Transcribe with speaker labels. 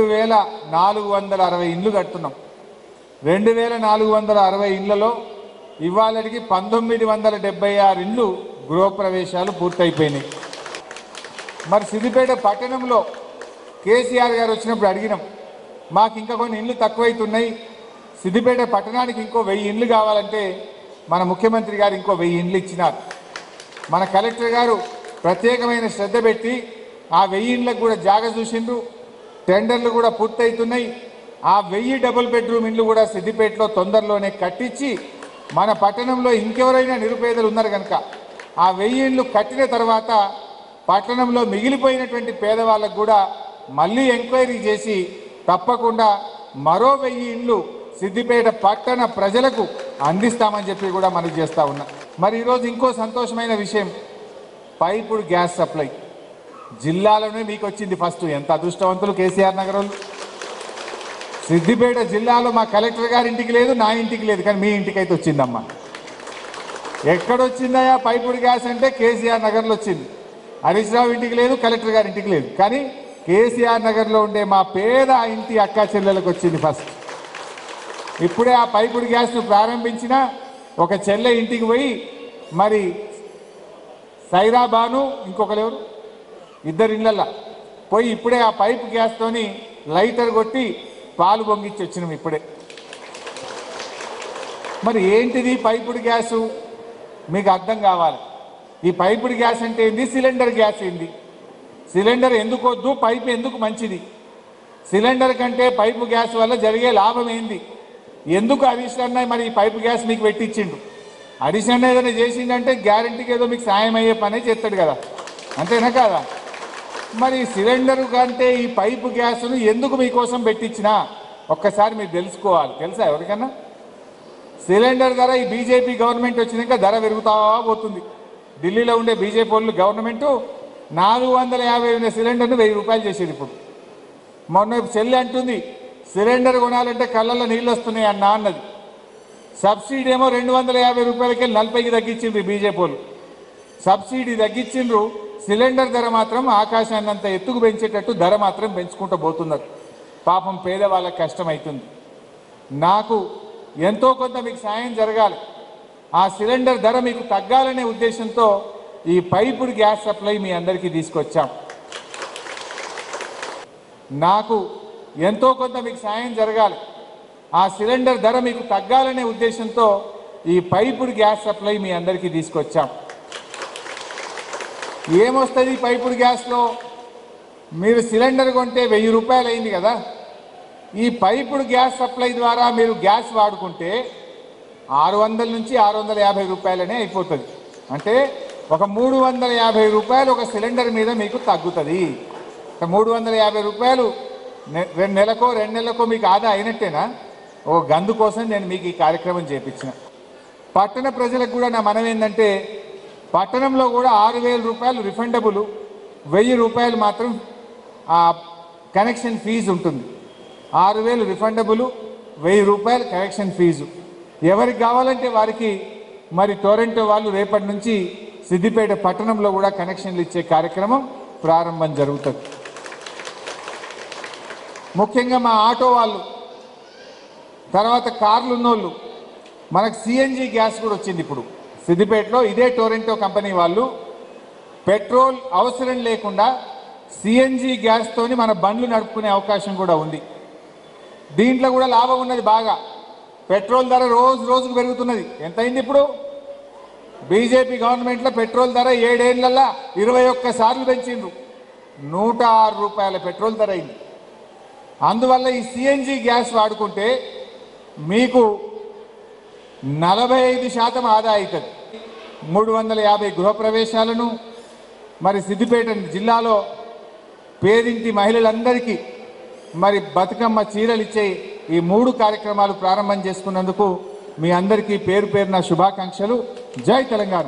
Speaker 1: రెండు వేల నాలుగు వందల అరవై ఇండ్లు కడుతున్నాం. రెండు వేల నాలుగు వందల అరవై ఇండ్లలో ఇవాళకి పంతొమ్మిది వందల డెబ్బై ఆరు ఇండ్లు గృహప్రవేశాలు పూర్తయిపోయినాయి. మరి సిద్దిపేట పట్టణంలో కేసీఆర్ గారు వచ్చినప్పుడు అడిగినాం మాకు ఇంకా కొన్ని ఇండ్లు తక్కువైతున్నాయి సిద్దిపేట పట్టణానికి ఇంకో వెయ్యి ఇండ్లు కావాలంటే మన ముఖ్యమంత్రి గారు ఇంకో వెయ్యి ఇండ్లు ఇచ్చినారు. మన కలెక్టర్ గారు ప్రత్యేకమైన శ్రద్ధ పెట్టి ఆ వెయ్యి ఇండ్లకు కూడా జాగ చూసిండ్రు. టెండర్లు కూడా పూర్తవుతున్నాయి ఆ వెయ్యి డబుల్ బెడ్రూమ్ ఇండ్లు కూడా సిద్దిపేటలో తొందరలోనే కట్టించి మన పట్టణంలో ఇంకెవరైనా నిరుపేదలు ఉన్నారు కనుక ఆ వెయ్యి ఇండ్లు కట్టిన తర్వాత పట్టణంలో మిగిలిపోయినటువంటి పేదవాళ్ళకు కూడా మళ్ళీ ఎంక్వైరీ చేసి తప్పకుండా మరో వెయ్యి ఇండ్లు సిద్దిపేట పట్టణ ప్రజలకు అందిస్తామని చెప్పి కూడా మనకు చేస్తా ఉన్నా. మరి ఈరోజు ఇంకో సంతోషమైన విషయం పైపుడు గ్యాస్ సప్లై. జిల్లాలోనే మీకు వచ్చింది ఫస్ట్. ఎంత అదృష్టవంతులు కేసీఆర్ నగరంలో? సిద్దిపేట జిల్లాలో మా కలెక్టర్ గారి ఇంటికి లేదు నా ఇంటికి లేదు కానీ మీ ఇంటికి అయితే వచ్చిందమ్మా. ఎక్కడొచ్చిందయా పైపుడు గ్యాస్ అంటే కేసీఆర్ నగర్లో వచ్చింది. హరీష్ రావు ఇంటికి లేదు కలెక్టర్ గారి ఇంటికి లేదు. కానీ కేసీఆర్ నగర్లో ఉండే మా పేద ఇంటి అక్కా చెల్లెలకు వచ్చింది ఫస్ట్. ఇప్పుడే ఆ పైపుడు గ్యాస్ను ప్రారంభించిన ఒక చెల్లె ఇంటికి పోయి మరి సైరాబాను ఇంకొకరు ఎవరు? ఇద్దరి ఇళ్ళల్లో. పోయి ఇప్పుడే ఆ పైప్ గ్యాస్తోని లైటర్ కొట్టి పాలు పొంగిచ్చి వచ్చినాం ఇప్పుడే. మరి ఏంటిది పైపుడు గ్యాసు? మీకు అర్థం కావాలి. ఈ పైపుడు గ్యాస్ అంటే ఏంది? సిలిండర్ గ్యాస్ ఏంది? సిలిండర్ ఎందుకు వద్దు? పైపు ఎందుకు మంచిది? సిలిండర్ కంటే పైపు గ్యాస్ వల్ల జరిగే లాభం ఏంది? ఎందుకు హరీష్ అన్న మరి ఈ పైపు గ్యాస్ మీకు పెట్టించిండు హరీష్ అన్న ఏదైనా చేసిండంటే గ్యారంటీకి ఏదో మీకు సాయం అయ్యే పనే చేస్తాడు కదా. అంతేనా కదా? మరి సిలిండర్ కంటే ఈ పైపు గ్యాస్ను ఎందుకు మీకోసం పెట్టించినా? ఒక్కసారి మీరు తెలుసుకోవాలి. తెలుసా ఎవరికన్నా? సిలిండర్ ధర ఈ బీజేపీ గవర్నమెంట్ వచ్చినాక ధర పెరుగుతా పోతుంది. ఢిల్లీలో ఉండే బీజేపీ వాళ్ళు గవర్నమెంట్ నాలుగు వందల యాభై ఉన్న సిలిండర్ను వెయ్యి రూపాయలు చేసేది ఇప్పుడు. మొన్న చెల్లి అంటుంది సిలిండర్ కొనాలంటే కళ్ళల్లో నీళ్ళు వస్తున్నాయి అన్న అన్నది. సబ్సిడీ ఏమో రెండు వందల యాభై రూపాయలకి నలభైకి తగ్గించిండ్రు బీజేపీ వాళ్ళు. సబ్సిడీ తగ్గించిండ్రు సిలిండర్ ధర మాత్రం ఆకాశాన్నంత ఎత్తుకు పెంచేటట్టు ధర మాత్రం పెంచుకుంటూ పోతున్నారు. పాపం పేదవాళ్ళకి కష్టమవుతుంది నాకు ఎంతో కొంత మీకు సాయం జరగాలి. ఆ సిలిండర్ ధర మీకు తగ్గాలనే ఉద్దేశంతో ఈ పైపుడు గ్యాస్ సప్లై మీ అందరికీ తీసుకొచ్చాం. నాకు ఎంతో కొంత మీకు సాయం జరగాలి. ఆ సిలిండర్ ధర మీకు తగ్గాలనే ఉద్దేశంతో ఈ పైపుడు గ్యాస్ సప్లై మీ అందరికీ తీసుకొచ్చాం. ఏమొస్తుంది పైపుడు గ్యాస్లో? మీరు సిలిండర్ కొంటే వెయ్యి రూపాయలు అయింది కదా. ఈ పైపుడు గ్యాస్ సప్లై ద్వారా మీరు గ్యాస్ వాడుకుంటే ఆరు వందల నుంచి ఆరు వందల యాభై రూపాయలనే అయిపోతుంది. అంటే ఒక మూడు వందల యాభై రూపాయలు ఒక సిలిండర్ మీద మీకు తగ్గుతుంది. మూడు వందల యాభై రూపాయలు రెండు నెలకో రెండు నెలలకో మీకు ఆదా అయినట్టేనా? ఓ గందు కోసం నేను మీకు ఈ కార్యక్రమం చేపించిన. పట్టణ ప్రజలకు కూడా నా మనం ఏంటంటే పట్టణంలో కూడా ఆరు వేల రూపాయలు రిఫండబుల్ వెయ్యి రూపాయలు మాత్రం ఆ కనెక్షన్ ఫీజు ఉంటుంది. ఆరు వేలు రిఫండబుల్ వెయ్యి రూపాయలు కనెక్షన్ ఫీజు ఎవరికి కావాలంటే వారికి మరి టొరెంటో వాళ్ళు రేపటి నుంచి సిద్దిపేట పట్టణంలో కూడా కనెక్షన్లు ఇచ్చే కార్యక్రమం ప్రారంభం జరుగుతుంది. ముఖ్యంగా మా ఆటో వాళ్ళు తర్వాత కార్లు ఉన్నోళ్ళు మనకు సిఎన్జి గ్యాస్ కూడా వచ్చింది ఇప్పుడు. సిద్దిపేటలో ఇదే టోరెంటో కంపెనీ వాళ్ళు పెట్రోల్ అవసరం లేకుండా సిఎన్జి గ్యాస్తోని మన బండ్లు నడుపుకునే అవకాశం కూడా ఉంది. దీంట్లో కూడా లాభం ఉన్నది బాగా. పెట్రోల్ ధర రోజు రోజుకు పెరుగుతున్నది. ఎంత అయింది ఇప్పుడు? బీజేపీ గవర్నమెంట్లో పెట్రోల్ ధర ఏడేళ్ళల్లా ఇరవై ఒక్క సార్లు పెంచిండ్రు. నూట ఆరు రూపాయల పెట్రోల్ ధర అయింది. అందువల్ల ఈ సిఎన్జి గ్యాస్ వాడుకుంటే మీకు నలభై ఐదు శాతం ఆదా అవుతుంది మూడు వందల యాభై గృహప్రవేశాలను మరి సిద్దిపేట జిల్లాలో పేదింటి మహిళలందరికీ మరి బతుకమ్మ చీరలు ఇచ్చే ఈ మూడు కార్యక్రమాలు ప్రారంభం చేసుకున్నందుకు మీ అందరికీ పేరు పేరున శుభాకాంక్షలు. జై తెలంగాణ.